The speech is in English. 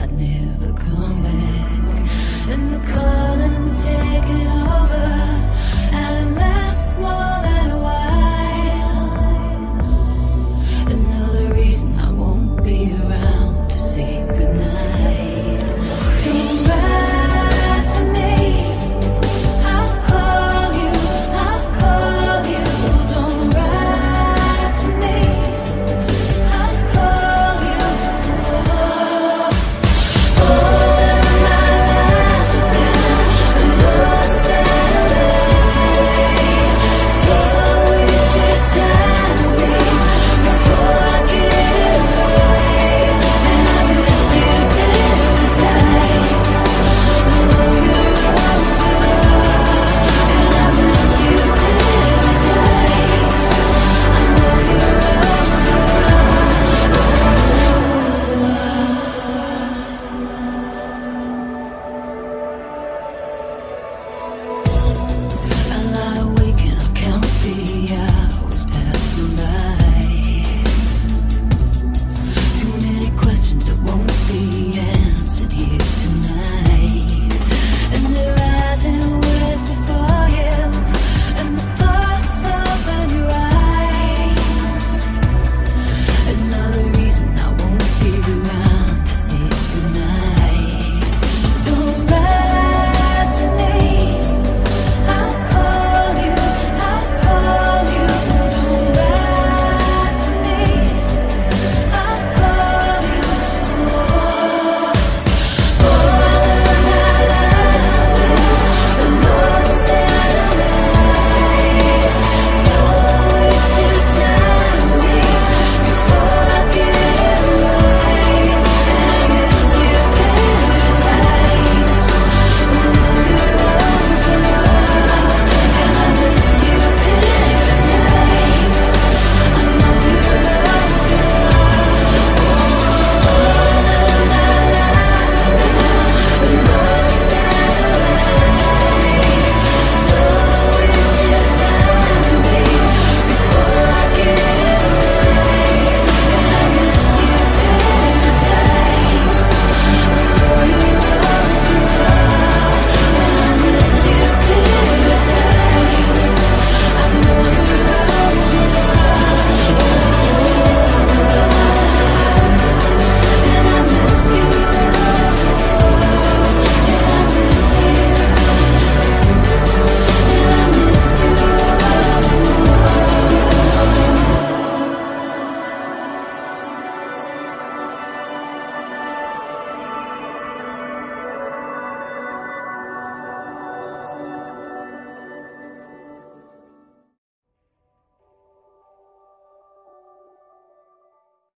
I'd never come back. And the calling's taken over, and it lasts more.